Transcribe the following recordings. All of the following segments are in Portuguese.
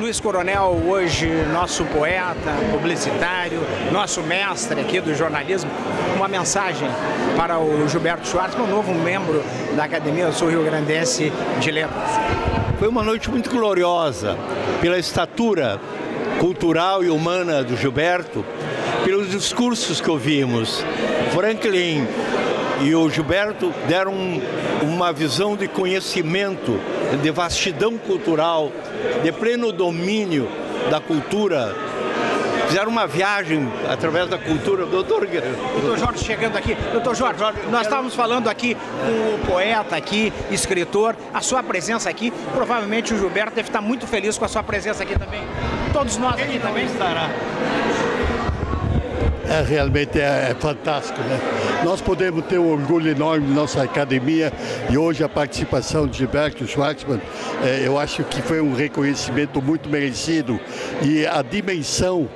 Luiz Coronel, hoje nosso poeta, publicitário, nosso mestre aqui do jornalismo, uma mensagem para o Gilberto Schwartzman, novo membro da Academia Sul Rio Grandense de Letras. Foi uma noite muito gloriosa pela estatura cultural e humana do Gilberto, discursos que ouvimos. Franklin e o Gilberto deram uma visão de conhecimento, de vastidão cultural, de pleno domínio da cultura fizeram uma viagem através da cultura. Doutor, doutor Jorge chegando aqui. Doutor Jorge, nós estávamos falando aqui com o poeta aqui, escritor, a sua presença aqui. Provavelmente o Gilberto deve estar muito feliz com a sua presença aqui também. Todos nós aqui também estará. É, realmente é, é, fantástico, né? Nós podemos ter um orgulho enorme na nossa academia e hoje a participação de Gilberto Schwartzman, é, eu acho que foi um reconhecimento muito merecido e a dimensão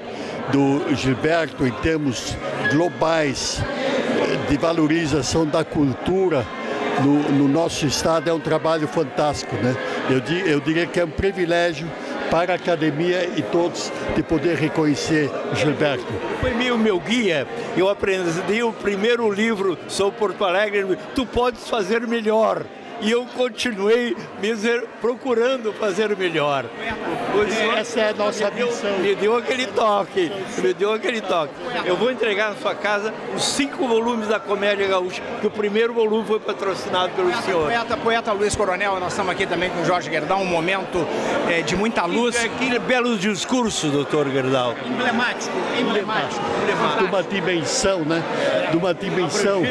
do Gilberto em termos globais de valorização da cultura no, no nosso estado é um trabalho fantástico, né? Eu, eu diria que é um privilégio para a academia e todos de poder reconhecer Gilberto. Foi meio meu guia, eu aprendi o primeiro livro sobre Porto Alegre, Tu Podes Fazer Melhor e eu continuei procurando fazer melhor. Essa é a nossa me missão. Deu, me deu aquele toque, me deu aquele toque. Eu vou entregar na sua casa os cinco volumes da Comédia Gaúcha, que o primeiro volume foi patrocinado pelo poeta, senhor. Poeta, poeta Luiz Coronel, nós estamos aqui também com o Jorge Gerdau, um momento é, de muita luz. Que, que belos discursos, doutor Gerdau. Emblemático, emblemático. emblemático. De uma dimensão, né? De uma dimensão,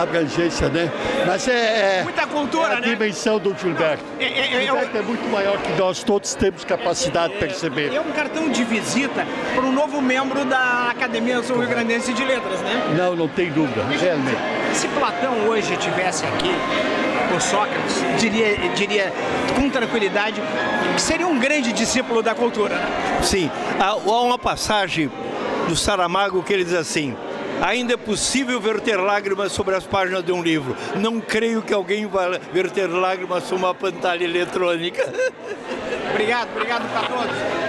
abrangência, né? Mas é... é Muita cultura é a né? dimensão do Gilberto. É, é, é, Gilberto é muito maior que nós todos temos capacidade de perceber. É um cartão de visita para um novo membro da Academia Sul Rio Grandense de Letras, né? Não, não tem dúvida, realmente. Se Platão hoje estivesse aqui, o Sócrates, diria, diria com tranquilidade que seria um grande discípulo da cultura. Né? Sim, há uma passagem do Saramago que ele diz assim: Ainda é possível verter lágrimas sobre as páginas de um livro. Não creio que alguém vá verter lágrimas sobre uma pantalha eletrônica. Obrigado, obrigado para todos.